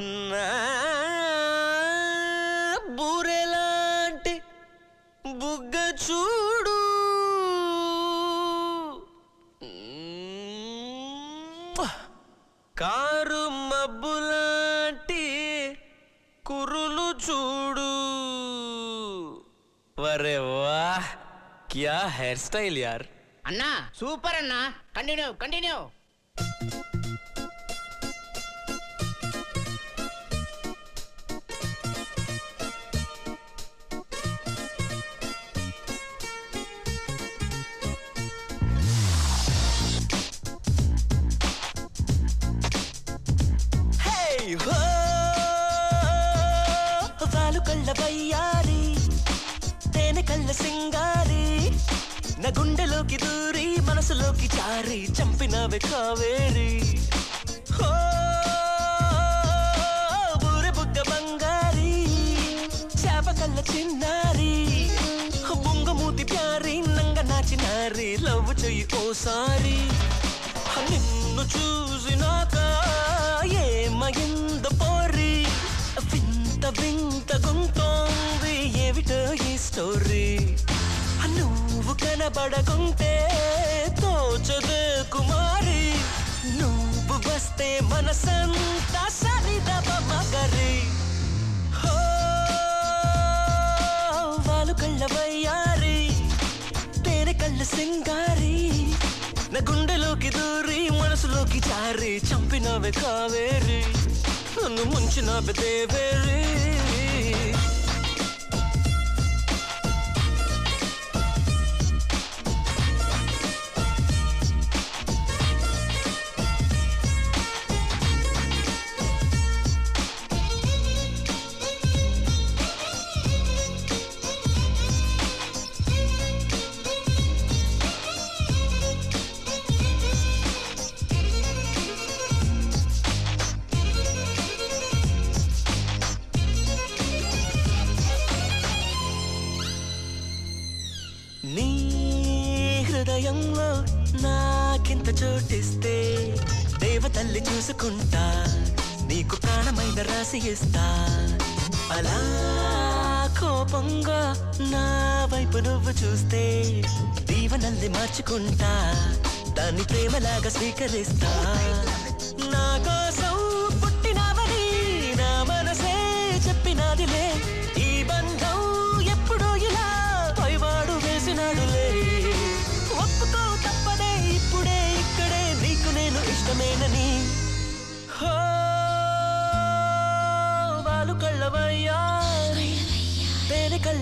నా బూరెలాంటి బుగ్గ చూడు. కారు మబ్బులాంటి కురులు చూడు. వరే వాహ్ క్యా హెయిర్ స్టైల్ యార్. అన్నా సూపర్ అన్నా. Continue continue. కళ్ళ వయ్యారి తేనె కళ్ళ సింగారి నా గుండెలోకి దూరి మనసులోకి చారి చంపినవే కావేరి. హో బూరె బుగ్గ బంగారి చేప కళ్ళ చిన్నారి. బుంగమూతి ప్యారి నంగ నాచినారి లవ్ చెయ్యి ఓసారి. నిన్ను చూసినాక నువ్వు కనబడకుంటే తోచదే కుమారి. నువ్వు వస్తే మనసంతా సరిదవ మగరి. వాళ్ళు వాలు కళ్ళ వయ్యారి తేనె కళ్ళ సింగారి. నా గుండెలోకి దూరి మనసులోకి జారి చంపినవే కావేరి. నన్ను ముంచినవే దేవేరి. హృదయంలో నాకింత చోటిస్తే దేవతల్లి చూసుకుంటా నీకు ప్రాణమైన రాసి ఇస్తా. అలా కోపంగా నా వైపు నువ్వు చూస్తే దీవనల్ని మార్చుకుంటా దాన్ని ప్రేమలాగా స్వీకరిస్తా. నా కోసం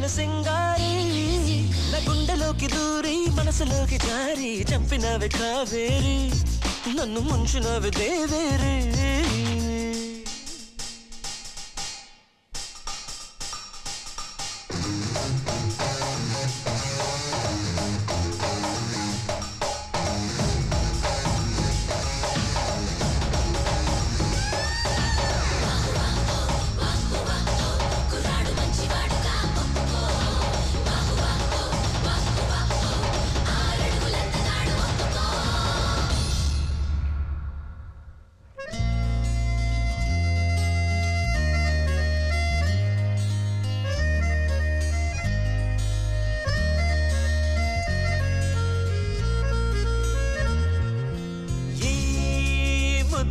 తేనె సింగారి నా గుండెలోకి దూరి మనసులోకి జారి చంపినవి కావేరి నన్ను ముంచినవి దేవేరే.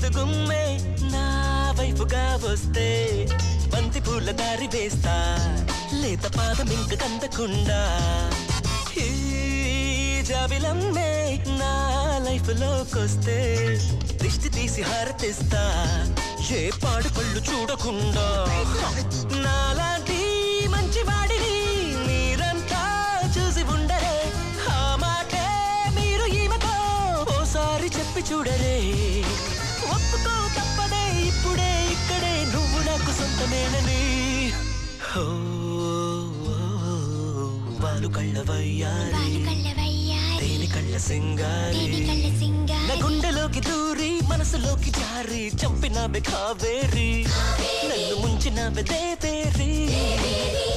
ముద్దు గుమ్మే నా వైపుగా వస్తే బంతి పూల దారి వేస్తా లేత పాదం ఇంక కందకుండా. ఈ జాబిలమ్మే నా లైఫ్ లోకొస్తే దిష్టి తీసి హారతిస్తా ఏ పాడు పళ్ళు చూడకుండా. నాలాంటి మంచి వాడిని మీరంతా చూసి ఉండరే ఆ మాటే మీరు ఈమెతో ఓసారి చెప్పి చూడరే. వాలు కళ్ళవయ్యారి వాలు కళ్ళ సింగారి. నా గుండెలోకి దూరి మనసులోకి జారి చంపిన కావేరి. నన్ను ముంచిన దేవేరి.